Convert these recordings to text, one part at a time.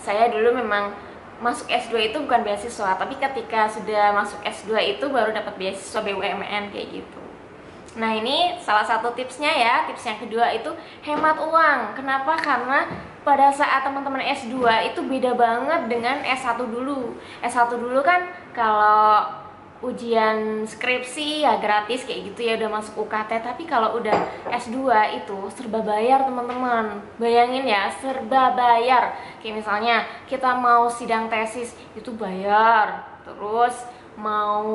saya dulu memang masuk S2 itu bukan beasiswa, tapi ketika sudah masuk S2 itu baru dapat beasiswa BUMN kayak gitu. Nah ini salah satu tipsnya ya, tips yang kedua itu hemat uang. Kenapa? Karena pada saat teman-teman S2 itu beda banget dengan S1 dulu. S1 dulu kan kalau ujian skripsi ya gratis kayak gitu ya udah masuk UKT tapi kalau udah S2 itu serba bayar teman-teman. Bayangin ya serba bayar. Kayak misalnya kita mau sidang tesis itu bayar. Terus mau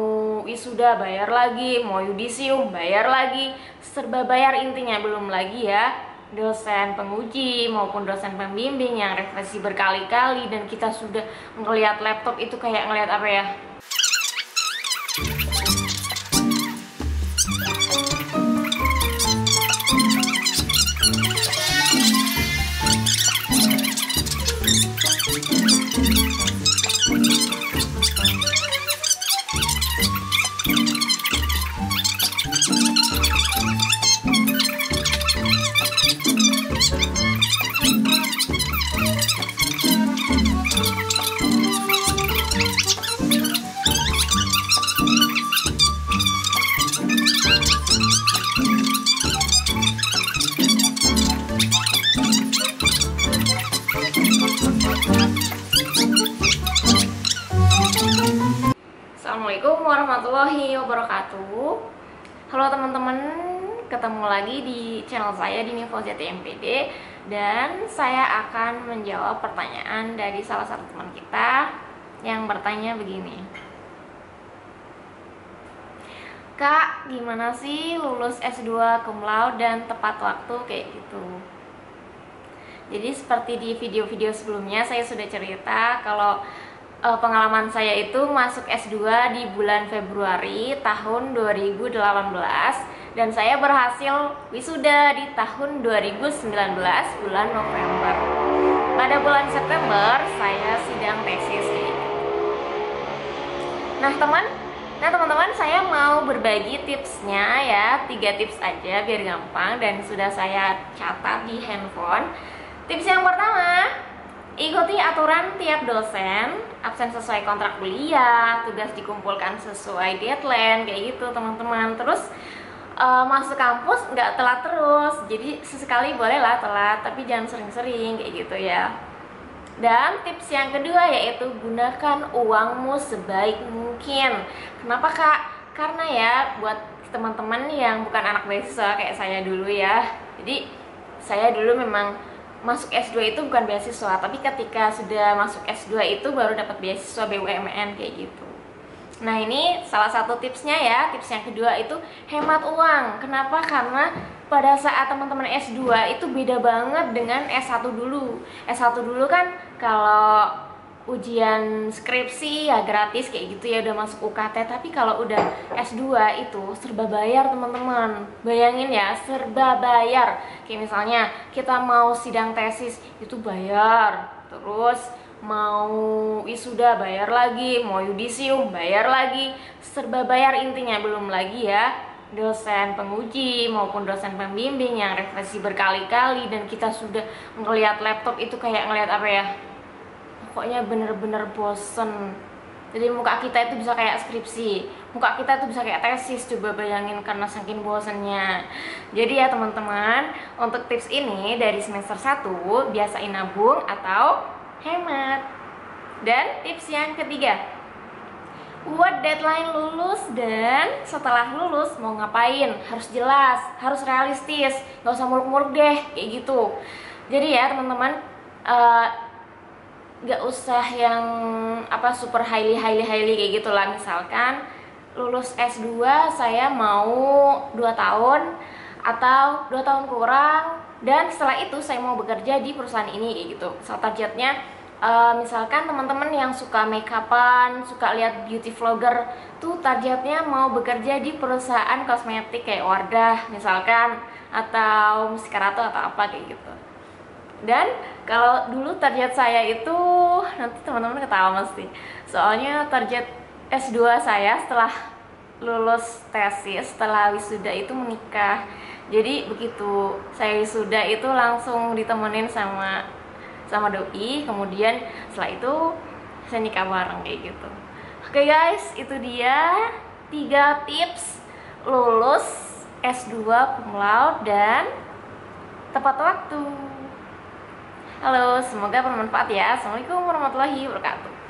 wisuda bayar lagi. Mau yudisium bayar lagi. Serba bayar intinya belum lagi ya dosen penguji maupun dosen pembimbing yang revisi berkali-kali dan kita sudah ngelihat laptop itu kayak ngelihat apa ya Thank you. Assalamualaikum warahmatullahi wabarakatuh. Halo teman-teman Ketemu lagi di channel saya di Nivo ZTMPD Dan saya akan menjawab pertanyaan dari salah satu teman kita Yang bertanya begini. Kak, gimana sih lulus S2 cum laude dan tepat waktu? Kayak gitu? Jadi seperti di video-video sebelumnya saya sudah cerita kalau uh, pengalaman saya itu masuk S2 di bulan Februari tahun 2018 dan saya berhasil wisuda di tahun 2019 bulan November. Pada bulan September saya sidang tesis. Nah, teman, nah teman-teman saya mau berbagi tipsnya ya, tiga tips aja biar gampang dan sudah saya catat di handphone. Tips yang pertama, Ikuti aturan tiap dosen, absen sesuai kontrak kuliah, tugas dikumpulkan sesuai deadline, kayak gitu teman-teman. Terus uh, masuk kampus nggak telat terus, jadi sesekali boleh lah telat, tapi jangan sering-sering kayak gitu ya. Dan tips yang kedua yaitu gunakan uangmu sebaik mungkin. Kenapa kak? Karena ya buat teman-teman yang bukan anak beasiswa kayak saya dulu ya. Jadi saya dulu memang masuk S2 itu bukan beasiswa, tapi ketika sudah masuk S2 itu baru dapat beasiswa BUMN kayak gitu. Nah ini salah satu tipsnya ya, tips yang kedua itu hemat uang. Kenapa? Karena pada saat teman-teman S2 itu beda banget dengan S1 dulu. S1 dulu kan kalau ujian skripsi ya gratis kayak gitu ya udah masuk UKT tapi kalau udah S2 itu serba bayar teman-teman. Bayangin ya serba bayar. Kayak misalnya kita mau sidang tesis itu bayar. Terus mau wisuda bayar lagi. Mau yudisium bayar lagi. Serba bayar intinya belum lagi ya dosen penguji maupun dosen pembimbing yang revisi berkali-kali dan kita sudah ngelihat laptop itu kayak ngelihat apa ya pokoknya bener-bener bosen. Jadi muka kita itu bisa kayak skripsi muka kita itu bisa kayak tesis coba bayangin karena saking bosennya. Jadi ya teman-teman untuk tips ini dari semester 1 biasain nabung atau hemat. Dan tips yang ketiga buat deadline lulus dan setelah lulus mau ngapain? Harus jelas harus realistis nggak usah muluk-muluk deh kayak gitu. Jadi ya teman-teman uh, nggak usah yang apa super highly highly highly kayak gitulah. Misalkan lulus S2 saya mau 2 tahun atau dua tahun kurang dan setelah itu saya mau bekerja di perusahaan ini kayak gitu. So targetnya uh, misalkan teman-teman yang suka make upan suka lihat beauty vlogger tuh targetnya mau bekerja di perusahaan kosmetik kayak Wardah misalkan atau Musikarato atau apa kayak gitu dan kalau dulu target saya itu nanti teman-teman ketawa mesti. Soalnya target S2 saya setelah lulus tesis setelah wisuda itu menikah. Jadi begitu saya wisuda itu langsung ditemenin sama sama doi. Kemudian setelah itu saya nikah bareng kayak gitu. Oke guys itu dia tiga tips lulus S2 cum dan tepat waktu halo semoga bermanfaat ya. Assalamualaikum warahmatullahi wabarakatuh